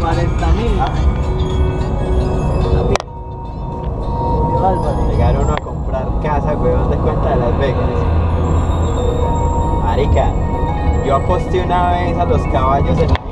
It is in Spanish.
40 mil. Ah. Llegar a comprar casa, weón, de cuenta de Las Vegas. Marica, yo aposté una vez a los caballos en